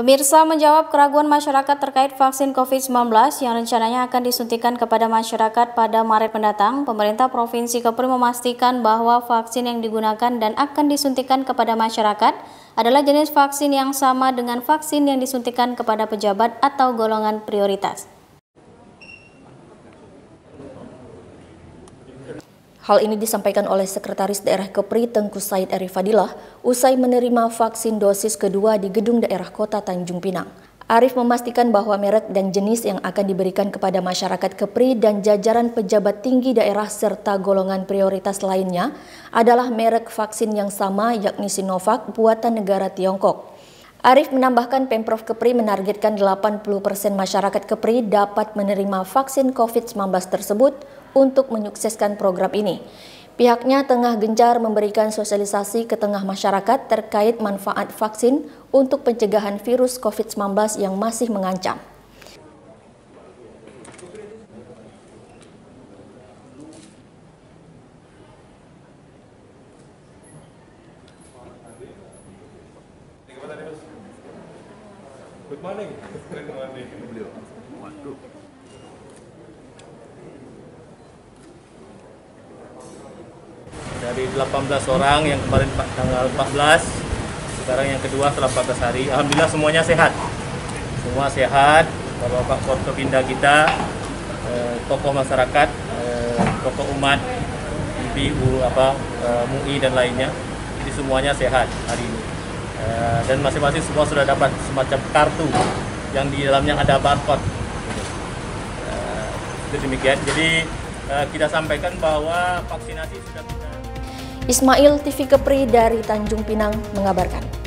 Pemirsa menjawab keraguan masyarakat terkait vaksin COVID-19 yang rencananya akan disuntikan kepada masyarakat pada Maret mendatang. Pemerintah Provinsi Kepri memastikan bahwa vaksin yang digunakan dan akan disuntikan kepada masyarakat adalah jenis vaksin yang sama dengan vaksin yang disuntikan kepada pejabat atau golongan prioritas. Hal ini disampaikan oleh Sekretaris Daerah Kepri Tengku Said Arifadillah usai menerima vaksin dosis kedua di Gedung Daerah Kota Tanjung Pinang. Arif memastikan bahwa merek dan jenis yang akan diberikan kepada masyarakat Kepri dan jajaran pejabat tinggi daerah serta golongan prioritas lainnya adalah merek vaksin yang sama yakni Sinovac buatan negara Tiongkok. Arif menambahkan Pemprov Kepri menargetkan 80% masyarakat Kepri dapat menerima vaksin COVID-19 tersebut untuk menyukseskan program ini. Pihaknya tengah gencar memberikan sosialisasi ke tengah masyarakat terkait manfaat vaksin untuk pencegahan virus COVID-19 yang masih mengancam. Good morning. Good morning. Waduh. Dari 18 orang yang kemarin tanggal 14, sekarang yang kedua setelah 14 hari, alhamdulillah semuanya sehat. Semua sehat. Bapak-bapak Forkopinda kita, eh, tokoh masyarakat, eh, tokoh umat, IPU apa eh, MUI dan lainnya. Jadi semuanya sehat hari ini. Eh, dan masing-masing semua sudah dapat semacam kartu yang di dalamnya ada barcode. Uh, itu demikian. Jadi uh, kita sampaikan bahwa vaksinasi sudah kita. Ismail TV Kepri dari Tanjung Pinang mengabarkan.